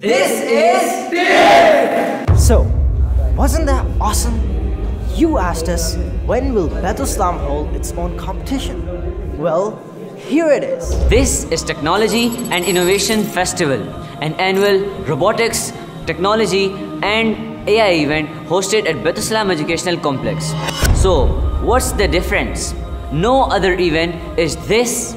This is TIF! So, wasn't that awesome? You asked us when will Baitussalam hold its own competition? Well, here it is. This is Technology and Innovation Festival, an annual robotics, technology, and AI event hosted at Baitussalam Educational Complex. So, what's the difference? No other event is this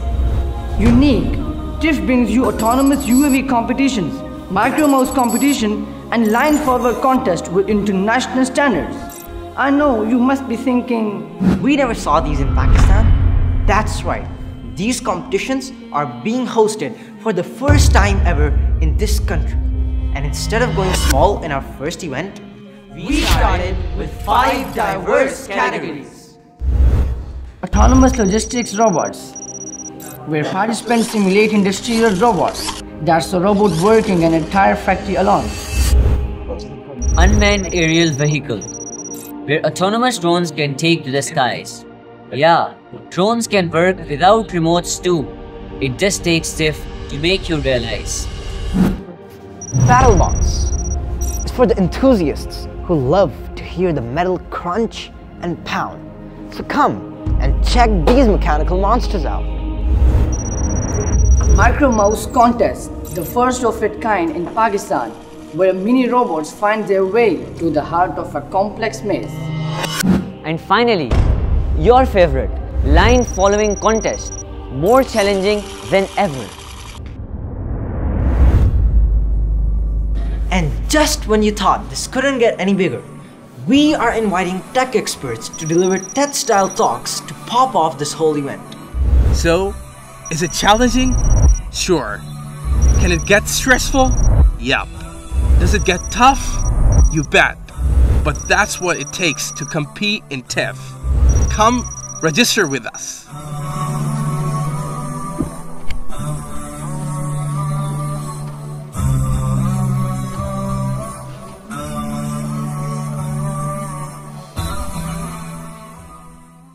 unique. TIF brings you autonomous UAV competitions, micro mouse competition, and line follower contest with international standards. I know you must be thinking, we never saw these in Pakistan. That's right. These competitions are being hosted for the first time ever in this country. And instead of going small in our first event, we started with five diverse categories. Autonomous logistics robots, where participants simulate industrial robots. That's a robot working an entire factory alone. Unmanned aerial vehicle, where autonomous drones can take to the skies. Yeah, drones can work without remotes too. It just takes TIF to make you realize. BattleBots is for the enthusiasts who love to hear the metal crunch and pound. So come and check these mechanical monsters out. Micro Mouse Contest, the first of its kind in Pakistan, where mini robots find their way to the heart of a complex maze. And finally, your favorite line following contest, more challenging than ever. And just when you thought this couldn't get any bigger, we are inviting tech experts to deliver TED style talks to pop off this whole event. So, is it challenging? Sure. Can it get stressful? Yep. Does it get tough? You bet. But that's what it takes to compete in TIF. Come register with us.